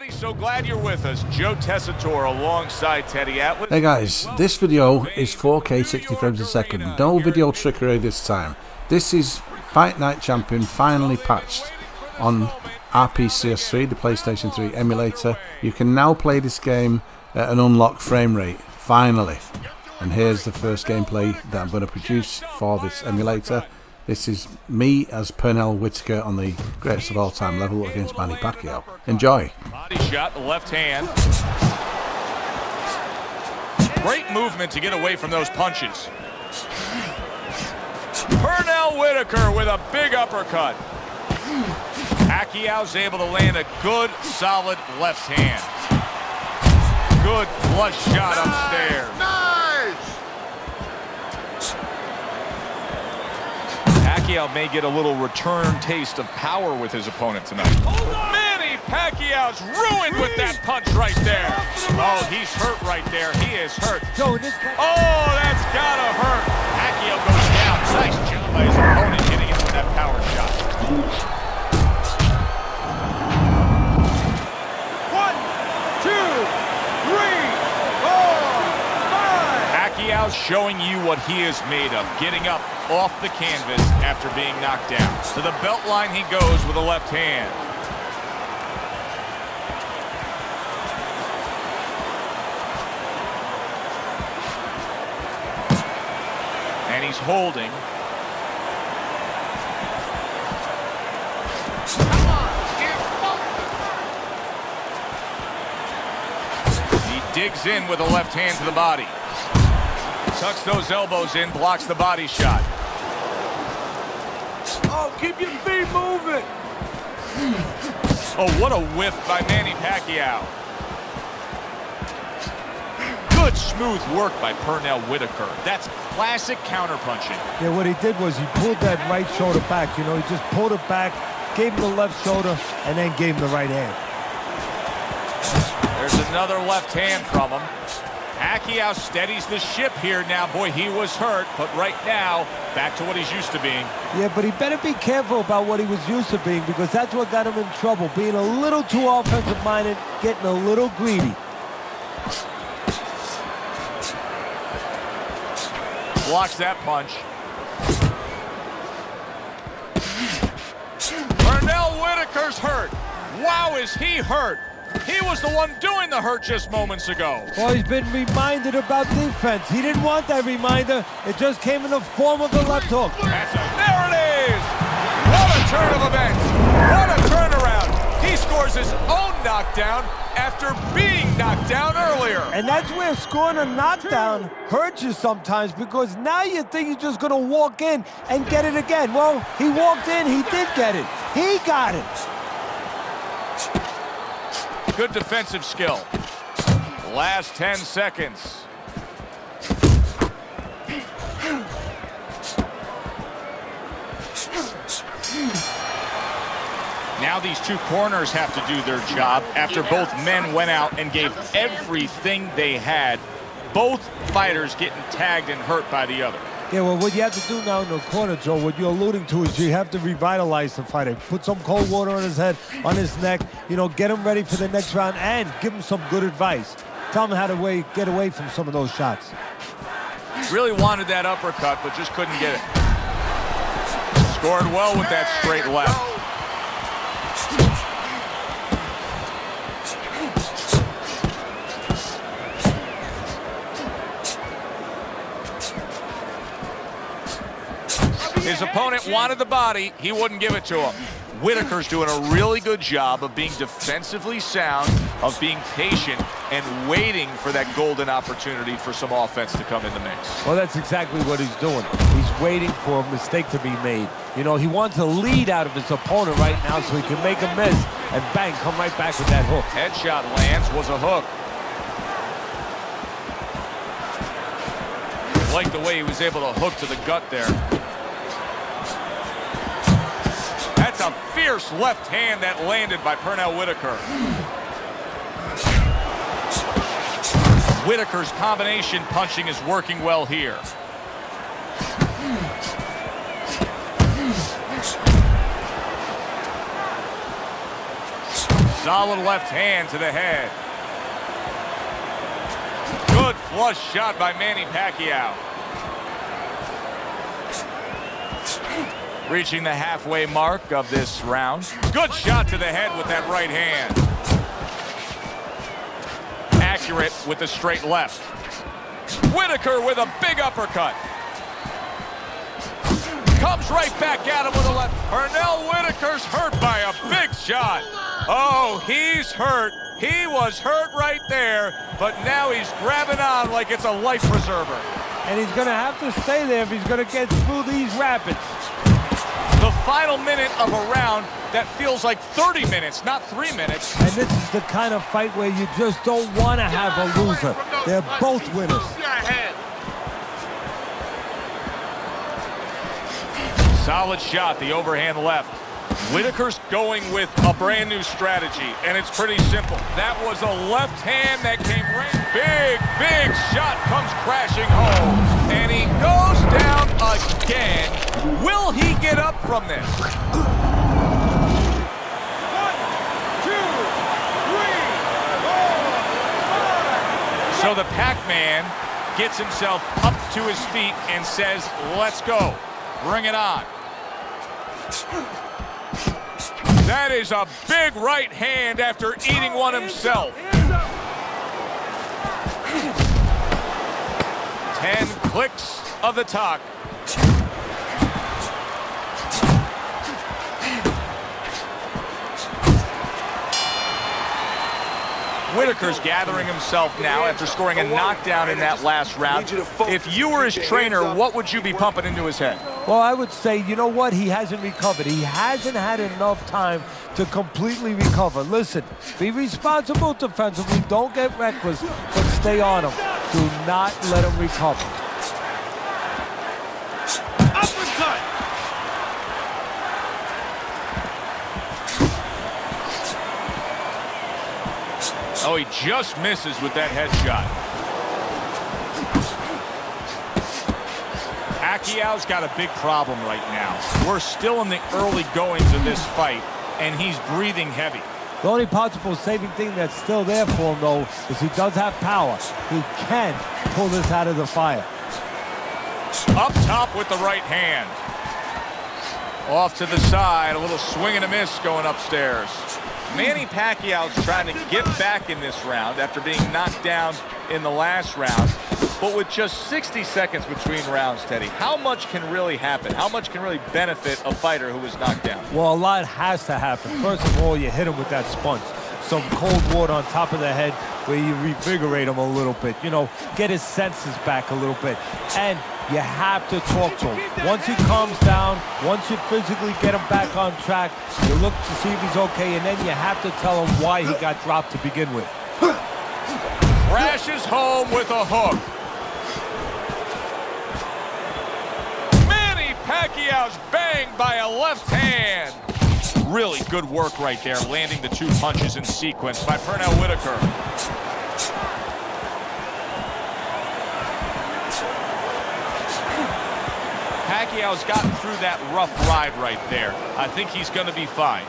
everybody. So glad you're with us. Joe Tessitore alongside Teddy Atlas. Hey guys, this video is 4K 60 frames a second. No video trickery this time. This is Fight Night Champion finally patched on RPCS3, the PlayStation 3 emulator. You can now play this game at an unlocked frame rate, finally. And here's the first gameplay that I'm going to produce for this emulator. This is me as Pernell Whitaker on the greatest of all time level against Manny Pacquiao. Enjoy. Body shot, left hand. Great movement to get away from those punches. Pernell Whitaker with a big uppercut. Pacquiao's able to land a good, solid left hand. Good flush shot upstairs. Pacquiao may get a little return taste of power with his opponent tonight. Manny Pacquiao's ruined with that punch right there. Oh, he's hurt right there. He is hurt. Oh, that's gotta hurt. Pacquiao goes down. Nice job by his opponent hitting him with that power shot. Showing you what he is made of, getting up off the canvas after being knocked down. To the belt line he goes with a left hand. And he's holding. He digs in with a left hand to the body. Tucks those elbows in, blocks the body shot. Oh, keep your feet moving. Oh, what a whiff by Manny Pacquiao. Good smooth work by Pernell Whitaker. That's classic counterpunching. Yeah, what he did was he pulled that right shoulder back. You know, he just pulled it back, gave him the left shoulder, and then gave him the right hand. There's another left hand from him. Pacquiao steadies the ship here now. Boy, he was hurt, but right now, back to what he's used to being. Yeah, but he better be careful about what he was used to being because that's what got him in trouble. Being a little too offensive-minded, getting a little greedy. Blocks that punch. Pernell Whitaker's hurt. Wow, is he hurt? He was the one doing the hurt just moments ago. Well, he's been reminded about defense. He didn't want that reminder. It just came in the form of the left hook. That's a, there it is! What a turn of events! What a turnaround! He scores his own knockdown after being knocked down earlier. And that's where scoring a knockdown hurts you sometimes because now you think you're just going to walk in and get it again. Well, he walked in, he did get it. He got it. Good defensive skill. Last 10 seconds. Now these two corners have to do their job after both men went out and gave everything they had. Both fighters getting tagged and hurt by the other. Yeah, well, what you have to do now in the corner, Joe, what you're alluding to is you have to revitalize the fighter. Put some cold water on his head, on his neck, you know, get him ready for the next round and give him some good advice. Tell him how to way, get away from some of those shots. Really wanted that uppercut, but just couldn't get it. Scored well with that straight left. His opponent wanted the body. He wouldn't give it to him. Whitaker's doing a really good job of being defensively sound, of being patient, and waiting for that golden opportunity for some offense to come in the mix. Well, that's exactly what he's doing. He's waiting for a mistake to be made. You know, he wants a lead out of his opponent right now so he can make a miss and bang, come right back with that hook. Headshot lands, was a hook. Like the way he was able to hook to the gut there. Fierce left hand that landed by Pernell Whitaker. Whitaker's combination punching is working well here. Solid left hand to the head. Good flush shot by Manny Pacquiao. Reaching the halfway mark of this round. Good shot to the head with that right hand. Accurate with the straight left. Whitaker with a big uppercut. Comes right back at him with a left. Pernell Whitaker's hurt by a big shot. Oh, he's hurt. He was hurt right there, but now he's grabbing on like it's a life preserver. And he's going to have to stay there if he's going to get through these rapids. The final minute of a round that feels like 30 minutes, not three minutes. And this is the kind of fight where you just don't want to have a loser. They're both winners. Solid shot, the overhand left. Whitaker's going with a brand new strategy, and it's pretty simple. That was a left hand that came right. Big, big shot comes crashing home, and he goes down again. Will he get up from this? One, two, three, four, five. So the Pac-Man gets himself up to his feet and says, let's go. Bring it on. That is a big right hand after eating one himself. Ten clicks of the talk. Whitaker's gathering himself now after scoring a knockdown in that last round. If you were his trainer, what would you be pumping into his head? Well, I would say, you know what? He hasn't recovered. He hasn't had enough time to completely recover. Listen, be responsible defensively. Don't get reckless, but stay on him. Do not let him recover. Oh, he just misses with that headshot. Pacquiao's got a big problem right now. We're still in the early goings of this fight, and he's breathing heavy. The only possible saving thing that's still there for him, though, is he does have power. He can pull this out of the fire. Up top with the right hand. Off to the side, a little swing and a miss going upstairs. Manny Pacquiao's trying to get back in this round after being knocked down in the last round. But with just 60 seconds between rounds, Teddy, how much can really happen? How much can really benefit a fighter who was knocked down? Well, a lot has to happen. First of all, you hit him with that sponge. Some cold water on top of the head where you revigorate him a little bit. You know, get his senses back a little bit. And you have to talk to him. Once he calms down, once you physically get him back on track, you look to see if he's okay, and then you have to tell him why he got dropped to begin with. Crashes home with a hook. Manny Pacquiao's banged by a left hand. Really good work right there, landing the two punches in sequence by Pernell Whitaker. Pacquiao's gotten through that rough ride right there. I think he's going to be fine.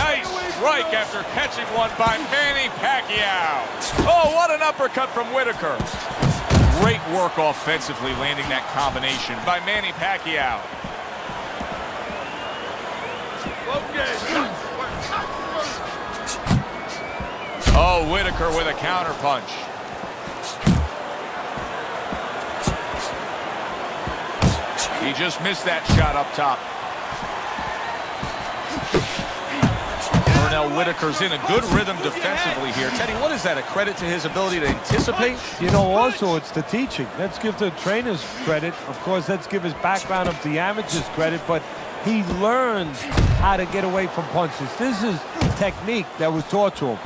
Nice strike after catching one by Manny Pacquiao. Oh, what an uppercut from Whitaker. Great work offensively landing that combination by Manny Pacquiao. Oh, Whitaker with a counter punch. He just missed that shot up top. Pernell Whitaker's in a good rhythm defensively here. Teddy, what is that, a credit to his ability to anticipate? You know, also, it's the teaching. Let's give the trainers credit. Of course, let's give his background of the amateurs credit, but he learns how to get away from punches. This is technique that was taught to him.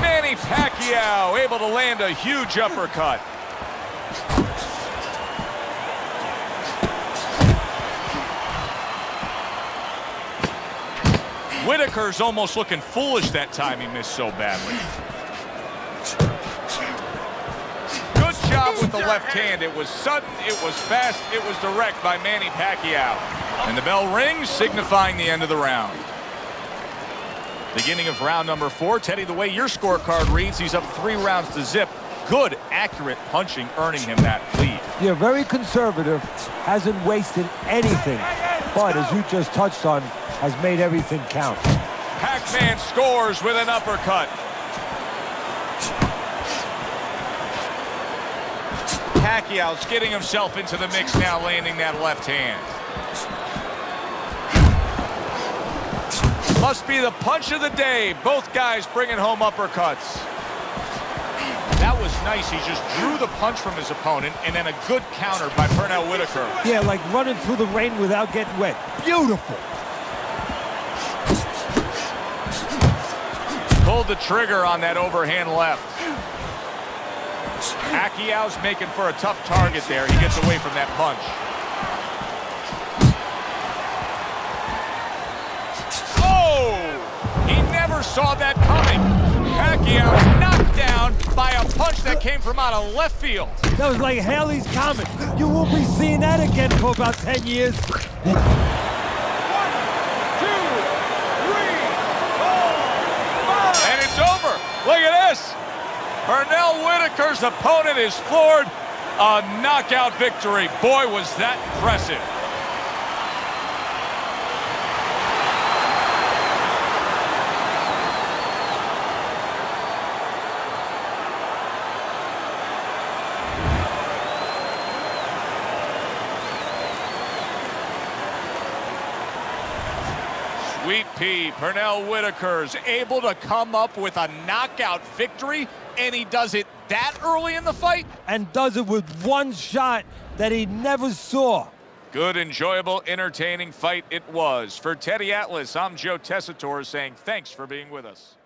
Manny Pacquiao able to land a huge uppercut. Whitaker's almost looking foolish that time he missed so badly. With the left hand. It was sudden, it was fast, it was direct by Manny Pacquiao. And the bell rings, signifying the end of the round. Beginning of round number four. Teddy, the way your scorecard reads, he's up three rounds to zip. Good, accurate punching, earning him that lead. Yeah, very conservative, hasn't wasted anything, but as you just touched on, has made everything count. Pac-Man scores with an uppercut. Pacquiao's getting himself into the mix now, landing that left hand. Must be the punch of the day. Both guys bringing home uppercuts. That was nice. He just drew the punch from his opponent, and then a good counter by Pernell Whitaker. Yeah, like running through the rain without getting wet. Beautiful. Pulled the trigger on that overhand left. Pacquiao's making for a tough target there. He gets away from that punch. Oh! He never saw that coming. Pacquiao's knocked down by a punch that came from out of left field. That was like Halley's Comet. You won't be seeing that again for about 10 years. One, two, three, four, five. And it's over. Look at this. Pernell Whitaker's opponent is floored. A knockout victory. Boy, was that impressive. Sweet Pea, Pernell Whitaker's able to come up with a knockout victory, and he does it that early in the fight? And does it with one shot that he never saw. Good, enjoyable, entertaining fight it was. For Teddy Atlas, I'm Joe Tessitore saying thanks for being with us.